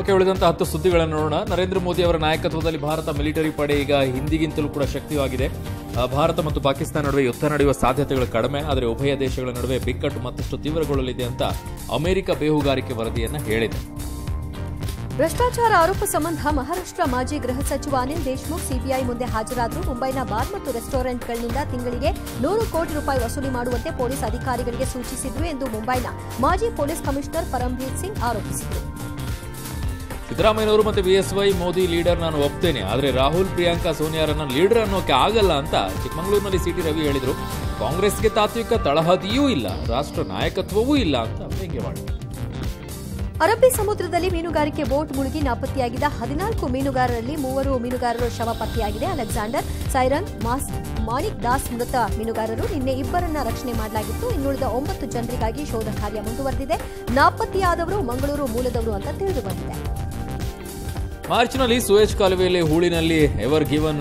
Okay ಉಳಿದಂತಹ ಹತ್ತು ಸುದ್ದಿಗಳನ್ನು ನೋಡೋಣ. ನರೇಂದ್ರ ಮೋದಿ ಅವರ ನಾಯಕತ್ವದಲ್ಲಿ ಭಾರತ ಮಿಲಿಟರಿ ಪಡೆ ಈಗ ಹಿಂದಿಗಿಂತಲೂ ಕೂಡ ಶಕ್ತಿಯಾಗಿದೆ ಭಾರತ ಮತ್ತು ಪಾಕಿಸ್ತಾನ ನಡುವೆ ಯುದ್ಧ ನಡೆಯುವ ಸಾಧ್ಯತೆಗಳು ಕಡಿಮೆ, ಆದರೆ ಉಭಯ ದೇಶಗಳ ನಡುವೆ ಬಿಕ್ಕಟ್ಟು ಮತ್ತಷ್ಟು ತೀವ್ರಗೊಳ್ಳಲಿದೆ ಅಂತ ಅಮೆರಿಕ ಬೇಹುಗಾರಿಕೆ ವರದಿಯನ್ನು ಹೇಳಿದೆ. ಭ್ರಷ್ಟಾಚಾರ ಆರೋಪ ಸಂಬಂಧ ಮಹಾರಾಷ್ಟ್ರ ಮಾಜಿ ಗೃಹ ಸಚಿವ ಅನಿಲ್ ದೇಶ್ಮುಖ್ ಸಿಬಿಐ ಮುಂದೆ ಹಾಜರಾದರು. ಮುಂಬೈನ ಬಾರ್ ಮತ್ತು ರೆಸ್ಟೋರೆಂಟ್ಗಳಿಂದ ತಿಂಗಳಿಗೆ ನೂರು ಕೋಟಿ ರೂಪಾಯಿ ವಸೂಲಿ ಮಾಡುವಂತೆ ಪೊಲೀಸ್ ಅಧಿಕಾರಿಗಳಿಗೆ ಸೂಚಿಸಿದ್ರು ಎಂದು ಮುಂಬೈನ ಮಾಜಿ ಪೊಲೀಸ್ ಕಮಿಷನರ್ ಪರಮ್ಬೀರ್ ಸಿಂಗ್ ಆರೋಪಿಸಿದರು. ಸಿದ್ದರಾಮಯ್ಯನವರು ಮತ್ತೆ ವೈ ಮೋದಿ ಲೀಡರ್ ನಾನು ಒಪ್ತೇನೆ. ಆದರೆ ರಾಹುಲ್, ಪ್ರಿಯಾಂಕಾ ಸೋನಿಯಾರನ್ನ ಲೀಡರ್ ಅನ್ನೋಕೆ ಆಗಲ್ಲ ಅಂತ ಚಿಕ್ಕಮಗಳೂರಿನಲ್ಲಿ ಸಿಟಿ ರವಿ ಹೇಳಿದರು. ಕಾಂಗ್ರೆಸ್ಗೆ ತಾತ್ವಿಕ ತಳಹದಿಯೂ ಇಲ್ಲ, ರಾಷ್ಟ್ರ ನಾಯಕತ್ವವೂ ಇಲ್ಲ ಅಂತ ವ್ಯಂಗ್ಯವಾಡಿದರು ಅರಬ್ಬಿ ಸಮುದ್ರದಲ್ಲಿ ಮೀನುಗಾರಿಕೆ ಬೋಟ್ ಮುಳುಗಿ ನಾಪತ್ತೆಯಾಗಿದ್ದ ಹದಿನಾಲ್ಕು ಮೀನುಗಾರರಲ್ಲಿ ಮೂವರು ಮೀನುಗಾರರು ಶವ ಪತ್ತೆಯಾಗಿದೆ ಅಲೆಕ್ಸಾಂಡರ್, ಸೈರನ್, ಮಾಸ್, ಮಾಣಿಕ್ ದಾಸ್ ಮೃತ ಮೀನುಗಾರರು ನಿನ್ನೆ ಇಬ್ಬರನ್ನ ರಕ್ಷಣೆ ಮಾಡಲಾಗಿತ್ತು. ಇನ್ನುಳಿದ ಒಂಬತ್ತು ಜನರಿಗಾಗಿ ಶೋಧ ಕಾರ್ಯ ಮುಂದುವರೆದಿದೆ. ನಾಪತ್ತೆಯಾದವರು ಮಂಗಳೂರು ಮೂಲದವರು ಅಂತ ತಿಳಿದು ಬಂದಿದೆ. ಮಾರ್ಚ್ನಲ್ಲಿ ಸುಯೇಜ್ ಕಾಲುವೆಯಲ್ಲಿ ಹೂಳಿನಲ್ಲಿ ಎವರ್ ಗಿವನ್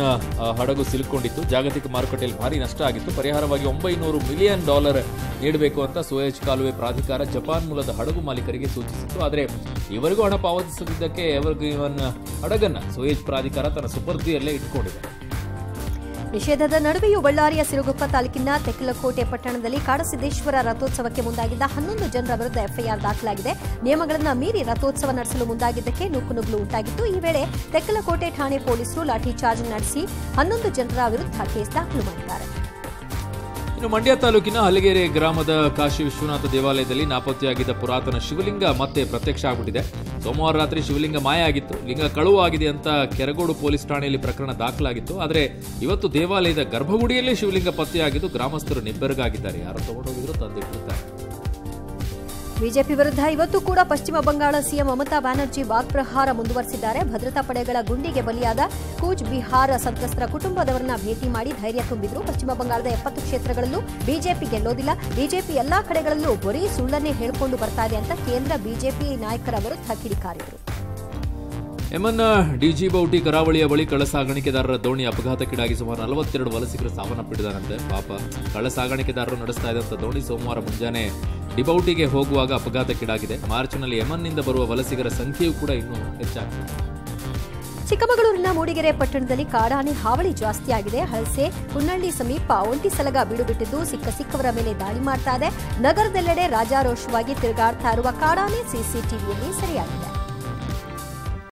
ಹಡಗು ಸಿಲುಕೊಂಡಿತ್ತು. ಜಾಗತಿಕ ಮಾರುಕಟ್ಟೆಯಲ್ಲಿ ಭಾರಿ ನಷ್ಟ ಆಗಿತ್ತು. ಪರಿಹಾರವಾಗಿ ಒಂಬೈನೂರು ಮಿಲಿಯನ್ ಡಾಲರ್ ನೀಡಬೇಕು ಅಂತ ಸುಯೇಜ್ ಕಾಲುವೆ ಪ್ರಾಧಿಕಾರ ಜಪಾನ್ ಮೂಲದ ಹಡಗು ಮಾಲೀಕರಿಗೆ ಸೂಚಿಸಿತ್ತು. ಆದರೆ ಇವರಿಗೂ ಹಣ ಪಾವತಿಸುತ್ತಿದ್ದಕ್ಕೆ ಎವರ್ ಗಿವನ್ ಹಡಗನ್ನು ಸುಯೇಜ್ ಪ್ರಾಧಿಕಾರ ತನ್ನ ಸುಪರ್ದಿಯಲ್ಲೇ ಇಟ್ಕೊಂಡಿದೆ. ನಿಷೇಧದ ನಡುವೆಯೂ ಬಳ್ಳಾರಿಯ ಸಿರುಗುಪ್ಪ ತಾಲೂಕಿನ ತೆಕ್ಕಲಕೋಟೆ ಪಟ್ಟಣದಲ್ಲಿ ಕಾಡಸಿದ್ದೇಶ್ವರ ರಥೋತ್ಸವಕ್ಕೆ ಮುಂದಾಗಿದ್ದ ಹನ್ನೊಂದು ಜನರ ವಿರುದ್ಧ ಎಫ್ಐಆರ್ ದಾಖಲಾಗಿದೆ. ನಿಯಮಗಳನ್ನು ಮೀರಿ ರಥೋತ್ಸವ ನಡೆಸಲು ಮುಂದಾಗಿದ್ದಕ್ಕೆ ನೂಕುನುಗ್ಲು ಉಂಟಾಗಿತ್ತು. ಈ ವೇಳೆ ತೆಕ್ಕಲಕೋಟೆ ಠಾಣೆ ಪೊಲೀಸರು ಲಾಠಿ ಚಾರ್ಜ್ ನಡೆಸಿ ಹನ್ನೊಂದು ಜನರ ವಿರುದ್ಧ ಕೇಸ್ ದಾಖಲು ಮಾಡಿದ್ದಾರೆ. ಇನ್ನು ಮಂಡ್ಯ ತಾಲೂಕಿನ ಹಲಗೆರೆ ಗ್ರಾಮದ ಕಾಶಿ ವಿಶ್ವನಾಥ ದೇವಾಲಯದಲ್ಲಿ ನಾಪತ್ತೆಯಾಗಿದ್ದ ಪುರಾತನ ಶಿವಲಿಂಗ ಮತ್ತೆ ಪ್ರತ್ಯಕ್ಷ ಆಗ್ಬಿಟ್ಟಿದೆ. ಸೋಮವಾರ ರಾತ್ರಿ ಶಿವಲಿಂಗ ಮಾಯ ಆಗಿತ್ತು ಲಿಂಗ ಕಳುವು ಆಗಿದೆ ಅಂತ ಕೆರಗೋಡು ಪೊಲೀಸ್ ಠಾಣೆಯಲ್ಲಿ ಪ್ರಕರಣ ದಾಖಲಾಗಿತ್ತು. ಆದರೆ ಇವತ್ತು ದೇವಾಲಯದ ಗರ್ಭಗುಡಿಯಲ್ಲೇ ಶಿವಲಿಂಗ ಪತ್ತೆಯಾಗಿದ್ದು ಗ್ರಾಮಸ್ಥರು ನಿಬ್ಬೆರಗಾಗಿದ್ದಾರೆ. ಯಾರು ತಗೊಂಡೋಗಿದ್ರು ತಂದಿಟ್ಟಿದ್ದಾರೆ ಬಿಜೆಪಿ ವಿರುದ್ಧ ಇವತ್ತು ಕೂಡ ಪಶ್ಚಿಮ ಬಂಗಾಳ ಸಿಎಂ ಮಮತಾ ಬ್ಯಾನರ್ಜಿ ವಾಗ್ಪ್ರಹಾರ ಮುಂದುವರೆಸಿದ್ದಾರೆ. ಭದ್ರತಾ ಪಡೆಗಳ ಗುಂಡಿಗೆ ಬಲಿಯಾದ ಕೂಚ್ ಬಿಹಾರ ಸಂತ್ರಸ್ತರ ಕುಟುಂಬದವರನ್ನ ಭೇಟಿ ಮಾಡಿ ಧೈರ್ಯ ತುಂಬಿದ್ರು. ಪಶ್ಚಿಮ ಬಂಗಾಳದ ಎಪ್ಪತ್ತು ಕ್ಷೇತ್ರಗಳಲ್ಲೂ ಬಿಜೆಪಿ ಗೆಲ್ಲೋದಿಲ್ಲ. ಬಿಜೆಪಿ ಎಲ್ಲಾ ಕಡೆಗಳಲ್ಲೂ ಬರೀ ಸುಳ್ಳನ್ನೇ ಹೇಳಿಕೊಂಡು ಬರ್ತಾ ಇದೆ ಅಂತ ಕೇಂದ್ರ ಬಿಜೆಪಿ ನಾಯಕರ ವಿರುದ್ಧ ಕಿಡಿಕಾರಿದರು. ಯಮನ್ನ ಡಿಜಿ ಬೌಟಿ ಕರಾವಳಿಯ ಬಳಿ ಕಳ ಸಾಗಾಣಿಕೆದಾರರ ದೋಣಿ ಅಪಘಾತಕ್ಕೀಡಾಗಿ ಸುಮಾರು ನಲವತ್ತೆರಡು ವಲಸಿಗರು ಸಾವನ್ನಪ್ಪಿಟ್ಟಿದ್ದಾರಂತೆ ಪಾಪ ಕಳ ಸಾಗಾಣಿಕೆದಾರರು ನಡೆಸ್ತಾ ಇದ್ದಂಥ ದೋಣಿ ಸೋಮವಾರ ಮುಂಜಾನೆ ಡಿಬೌಟಿಗೆ ಹೋಗುವಾಗ ಅಪಘಾತಕ್ಕೀಡಾಗಿದೆ. ಮಾರ್ಚ್ನಲ್ಲಿ ಯಮನ್ನಿಂದ ಬರುವ ವಲಸಿಗರ ಸಂಖ್ಯೆಯೂ ಕೂಡ ಇನ್ನೂ ಹೆಚ್ಚಾಗಿದೆ. ಚಿಕ್ಕಮಗಳೂರಿನ ಮೂಡಿಗೆರೆ ಪಟ್ಟಣದಲ್ಲಿ ಕಾಡಾನೆ ಹಾವಳಿ ಜಾಸ್ತಿಯಾಗಿದೆ ಹಲಸೆ ಹುನ್ನಳ್ಳಿ ಸಮೀಪ ಒಂಟಿ ಸಲಗ ಬೀಡು ಬಿಟ್ಟಿದ್ದು ಸಿಕ್ಕ ಸಿಕ್ಕವರ ಮೇಲೆ ದಾಳಿ ಮಾಡ್ತಾ ಇದೆ. ನಗರದೆಲ್ಲೆಡೆ ರಾಜಾರೋಷವಾಗಿ ತಿರುಗಾಡ್ತಾ ಇರುವ ಕಾಡಾನೆ ಸಿಸಿಟಿವಿಯಲ್ಲಿ ಸೆರೆಯಾಗಿದೆ.